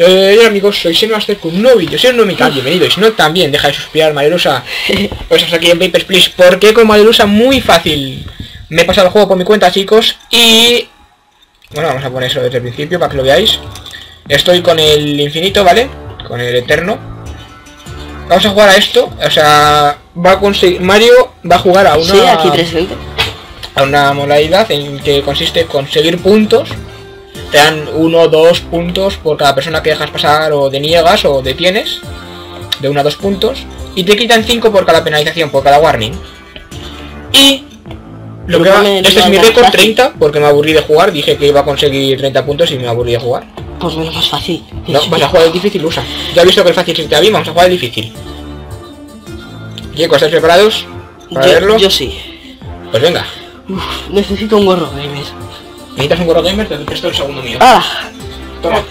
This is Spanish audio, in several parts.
Eh, hola amigos, soy Senmaster con un nuevo vídeo. Si no me cae, bienvenido. Y si no, también deja de suspirar, Malerusa. Pues hasta aquí en Papers, Please. Porque con Malerusa muy fácil. Me he pasado el juego por mi cuenta, chicos. Y... Bueno, vamos a poner eso desde el principio para que lo veáis. Estoy con el infinito, ¿vale? Con el eterno. Vamos a jugar a esto. O sea, va a conseguir... Mario va a jugar a una... Sí, aquí presente. A una modalidad en que consiste en conseguir puntos te dan uno o dos puntos por cada persona que dejas pasar o deniegas o detienes de uno a dos puntos y te quitan cinco por cada penalización, por cada warning. Y lo que va, este es mi récord 30 porque me aburrí de jugar dije que iba a conseguir 30 puntos y me aburrí de jugar. Pues menos más fácil. No, vas a jugar el difícil. usa. Ya he visto que el fácil se te bien vamos a jugar el difícil. Chicos ¿estáis preparados para yo, verlo? yo sí. Pues venga. Uf, necesito un gorro gamer ¿Necesitas un gorro gamer? Te presto el segundo mío. Ah. Toma.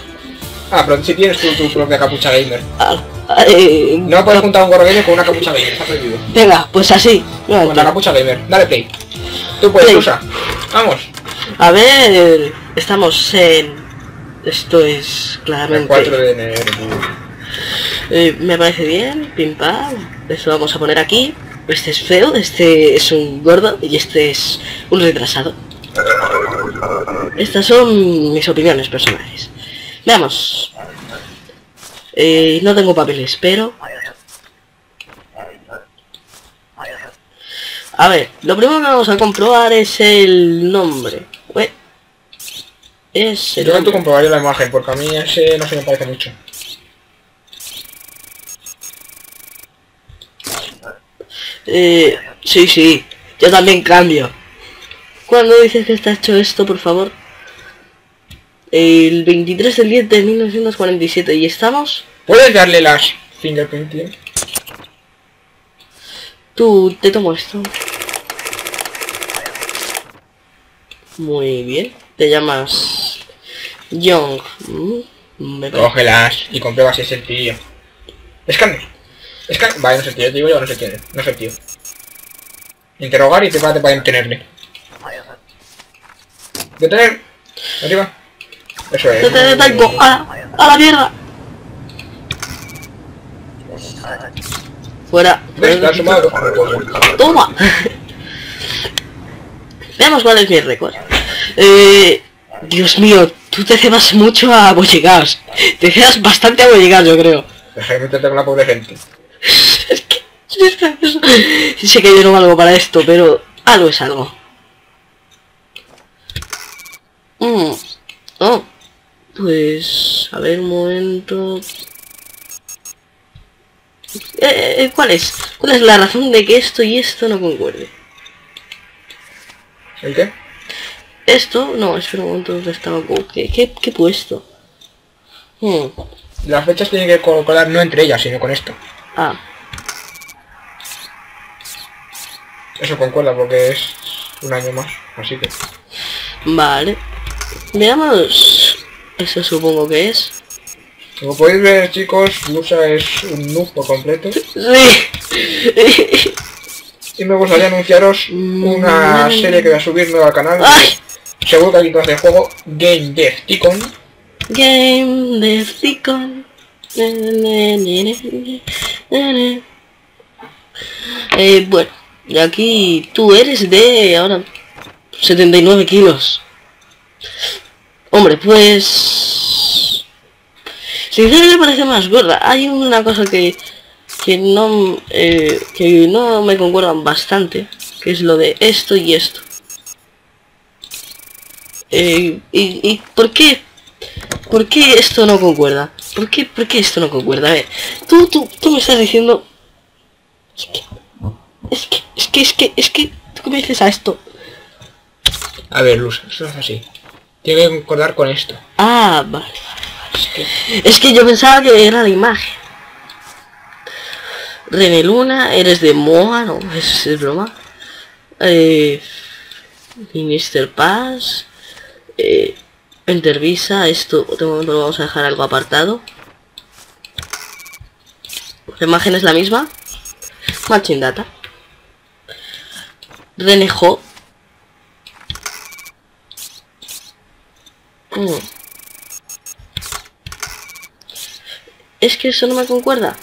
Ah, pero si tienes tú tu propia capucha gamer. Ah, eh, no puedes juntar un gorro gamer con una capucha gamer, está prohibido. Venga, pues así. Con la capucha gamer. Dale play. Tú puedes, usa. Vamos. A ver, estamos en... Esto es claramente... El 4 de enero. Eh, me parece bien, pim pam. Esto vamos a poner aquí. Este es feo, este es un gordo y este es un retrasado. Estas son mis opiniones personales. Veamos. Eh, no tengo papeles, pero... A ver, lo primero que vamos a comprobar es el nombre. Es el Yo tú comprobaría la imagen, porque a mí ese no se me parece mucho. Eh, sí, sí. Yo también cambio. ¿Cuándo dices que está hecho esto, por favor? El 23 del 10 de 1947 y estamos... ¿Puedes darle las fingerprint, Tú, te tomo esto. Muy bien. Te llamas... Young. Cógelas y comprueba si es el tío. Escáner. Vale, no sé tío. Te digo yo, no sé quién es. No sé tío. Interrogar y te va a tenerle. Detener. Arriba. Eso es. Detener tango. A, a la mierda. Fuera. Toma. Veamos cuál es mi récord. Eh, Dios mío, tú te cebas mucho a bollegas. Te cedas bastante a bollegas, yo creo. Deja de meterte con la pobre gente. es que... Sé que yo no valgo para esto, pero algo es algo. Mm. Oh. Pues... A ver, un momento... Eh, eh, ¿Cuál es? ¿Cuál es la razón de que esto y esto no concuerde? ¿El qué? Esto... No, espera un momento, ¿dónde estaba? ¿Qué, qué, qué puesto? Hmm. Las fechas tienen que colocar no entre ellas, sino con esto. Ah. Eso concuerda porque es un año más, así que... Vale. Veamos... Eso supongo que es. Como podéis ver chicos, Lusa es un noob por completo. Sí. y me gustaría anunciaros una serie que voy a subir nueva al canal. Seguro que conoce el juego Game Dev Ticon. Game Dev Ticon. Eh, bueno, y aquí tú eres de ahora 79 kilos. Hombre, pues... Sinceramente me parece más gorda. Hay una cosa que, que no eh, que no me concuerdan bastante, que es lo de esto y esto. Eh, y, y, por qué? ¿Por qué esto no concuerda? ¿Por qué, ¿Por qué esto no concuerda? A ver, tú, tú, tú me estás diciendo... Es que... Es que, es que, es que, es que... ¿Tú me dices a esto? A ver, Luz, eso es así. Tiene que concordar con esto. Ah, vale, Es que... es que yo pensaba que era la imagen. René Luna, eres de Moa, no, es, es broma. Eh, Minister Paz. Eh, esto de momento lo vamos a dejar algo apartado. La imagen es la misma. Matching Data. René Es que eso no me concuerda.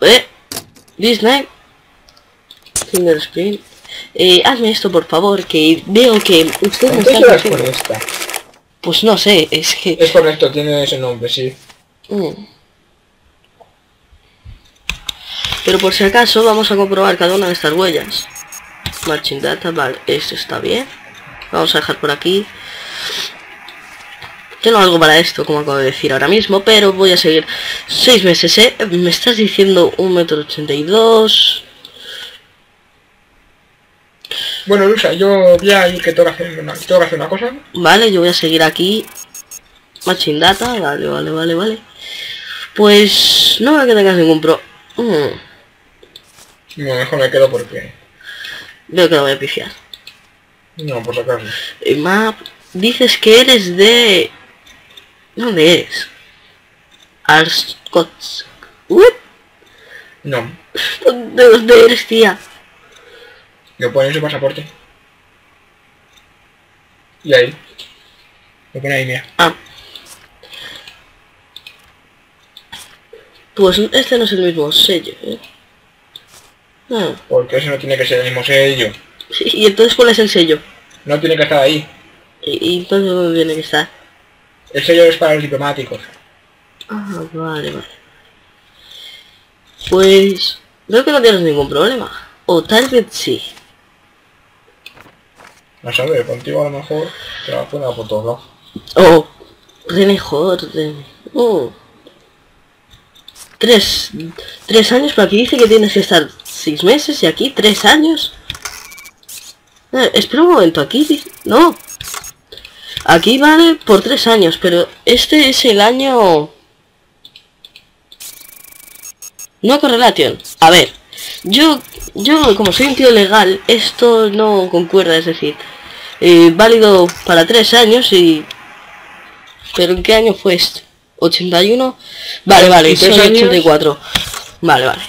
Eh, Disney. Finger screen. Eh, hazme esto por favor, que veo que usted ¿Cuánto está diciendo- esta? Pues no sé, es que... Es correcto, tiene ese nombre, sí. Mm. Pero por si acaso vamos a comprobar cada una de estas huellas. Marching data, vale, esto está bien. Vamos a dejar por aquí. Tengo algo para esto, como acabo de decir ahora mismo, pero voy a seguir. Seis meses, ¿eh? Me estás diciendo un metro ochenta y dos. Bueno, Lusa, yo voy a ir que tengo que hacer una, tengo que hacer una cosa. Vale, yo voy a seguir aquí. Matching data, vale, vale, vale, vale. Pues no veo que tengas ningún pro. Mm, No, mejor me quedo porque... veo que lo voy a pifiar. No, por si acaso. Eh, Map, dices que eres de... ¿Dónde eres? Arscott. ¿What? No, ¿Dónde, dónde eres, tía? lo pone en su pasaporte. Y ahí. Lo pone ahí, mira. Ah. Pues este no es el mismo sello, ¿eh? Ah, Porque ese no tiene que ser el mismo sello. sí, ¿Y entonces cuál es el sello? No tiene que estar ahí. ¿Y, y entonces dónde tiene que estar? El sello es para los diplomáticos. Ah, vale, vale. Pues... Veo que no tienes ningún problema. O tal vez sí. No sabes, contigo a lo mejor te la poner por todos lados. Oh, René Jordan. Oh. Tres, tres años, pero aquí dice que tienes que estar seis meses y aquí tres años. Eh, espera un momento, aquí dice... No. Aquí vale por tres años, pero este es el año... No correlation. A ver, yo, yo como soy un tío legal, esto no concuerda, es decir, eh, válido para tres años y ¿Pero en qué año fue esto? ¿81? Vale, vale, ¿Y tres soy años? 84. Vale, vale.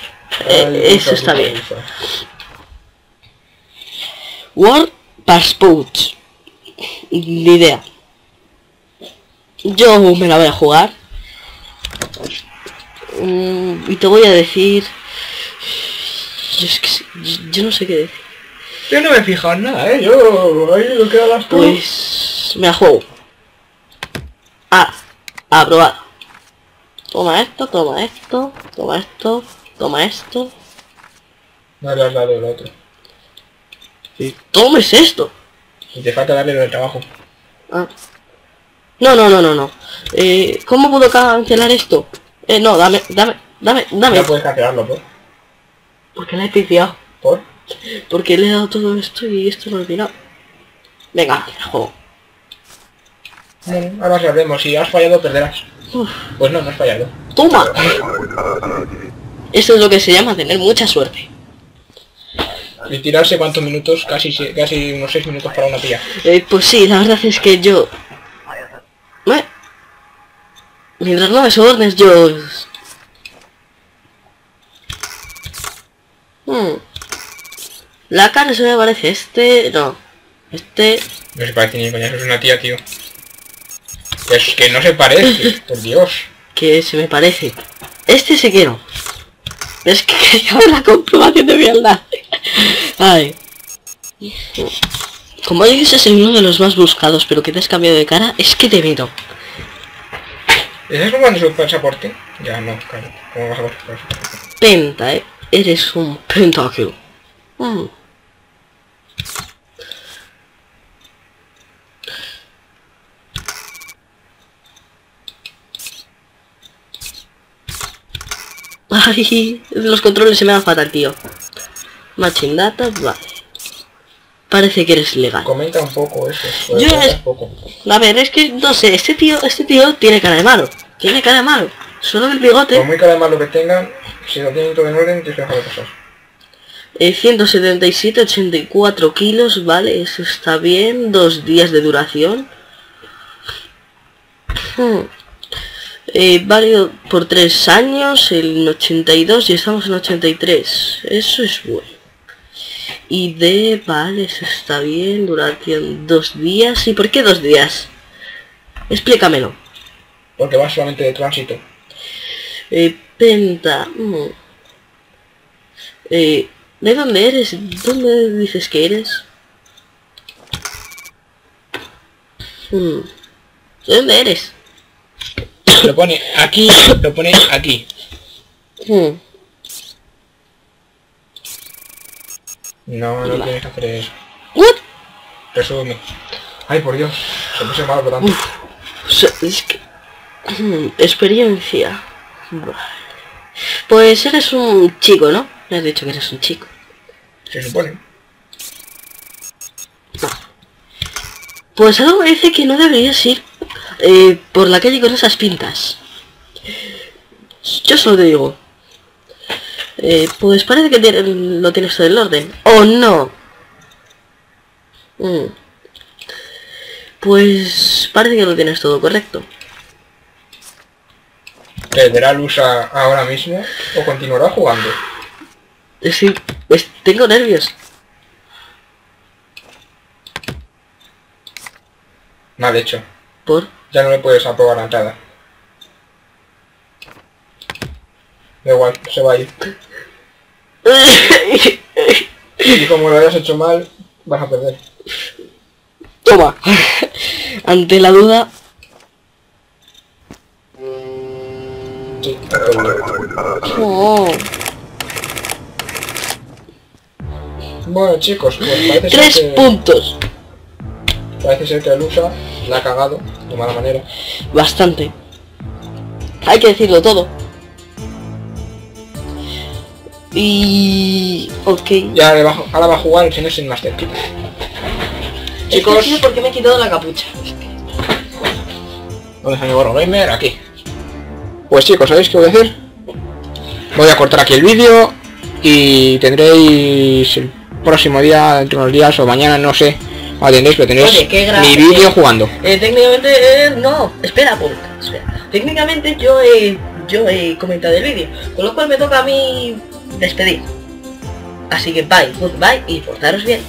Eh, eso está bien. World Passport. Ni idea. Yo me la voy a jugar. Mm, y te voy a decir... Yo, es que, yo- yo no sé qué decir. Yo no me he fijado en nada, eh. Yo ahí lo que tú. Pues... Me la juego. Ah, aprobado. Toma esto, toma esto, toma esto, toma esto. No le has dado el otro. ¿Y tomes esto? Y te falta darle lo del trabajo. Ah. No, no, no, no, no. Eh, ¿Cómo puedo cancelar esto? Eh, no, dame, dame, dame, dame. Ya puedes cancelarlo, pues. Porque la he pifiado. ¿Por? Porque le he dado todo esto y esto lo he tirado. Venga, juego. Bueno, ahora sabemos. Si has fallado, perderás. Uf, Pues no, no has fallado. ¡Toma! Esto es lo que se llama tener mucha suerte. Y tirarse cuántos minutos, casi se- casi unos 6 minutos para una tía. Eh, pues sí, la verdad es que yo... Mientras no me sobornes, yo... Hmm. La cara se me parece este... No. Este... No se parece ni coña, eso es una tía, tío. Es que no se parece, por Dios. Que se me parece. Este sí que no. Es que quería ver la comprobación de mi enlace. Ay. Como dices es uno de los más buscados, pero que te has cambiado de cara, es que te miro. ¿Estás comprando su pasaporte? Ya no, claro. ¿Cómo vas a comprar? Penta, eh. Eres un pentáculo. Mm. Ay, los controles se me dan fatal, tío. Matching data, vale. Parece que eres legal. Comenta un poco eso. Yo es- poco. A ver, es que no sé, este tío, este tío tiene cara de malo. Tiene cara de malo. Solo el bigote. Por muy cada mal lo que tengan, si lo tienen todo en orden, tienes que dejarlo pasar. Eh, 177, 84 kilos, vale, eso está bien. Dos días de duración. Hmm. Eh, válido por tres años, en 82 y estamos en 83. Eso es bueno. Y de, vale, eso está bien. Duración dos días. ¿Y por qué dos días? Explícamelo. Porque va solamente de tránsito. Eh, Penta. mm. Eh, ¿de dónde eres? ¿Dónde dices que eres? Mm. ¿De dónde eres? Lo pone aquí, lo pone aquí. Mm. No, no tienes que hacer eso. What? Ay, por Dios. Se puse malo por tanto. Es que... Mm, Experiencia. Vale. Pues eres un chico, ¿no? Me has dicho que eres un chico. Se supone. No. Pues algo dice que no deberías ir eh, por la calle con esas pintas. Yo solo te digo. Eh, pues parece que tiene- lo tienes todo en orden. ¿O no? Mm. Pues parece que lo tienes todo correcto. ¿Perderá Lusa ahora mismo o continuará jugando? Sí, pues tengo nervios. Mal hecho. Por... Ya no le puedes aprobar la entrada. Da igual, se va a ir. Y como lo hayas hecho mal, vas a perder. Toma. Ante la duda, Sí. oh, Bueno chicos, pues parece tres ser, que, puntos. parece ser que Lusa la ha cagado de mala manera. Bastante. Hay que decirlo todo. Y... Ok. Y ahora, va, ahora va a jugar el señor sin Master Key. Chicos... Chicos, porque me he quitado la capucha. ¿dónde está mi gorro gamer? Aquí. Pues chicos, ¿sabéis qué voy a hacer? Voy a cortar aquí el vídeo y tendréis el próximo día, dentro de unos días o mañana, no sé, tendréis, pero tendréis Oye, mi vídeo eh, jugando. Eh, técnicamente, eh, no, espera, pues, espera. Técnicamente yo he, yo he comentado el vídeo, con lo cual me toca a mí despedir. Así que bye, goodbye y portaros bien.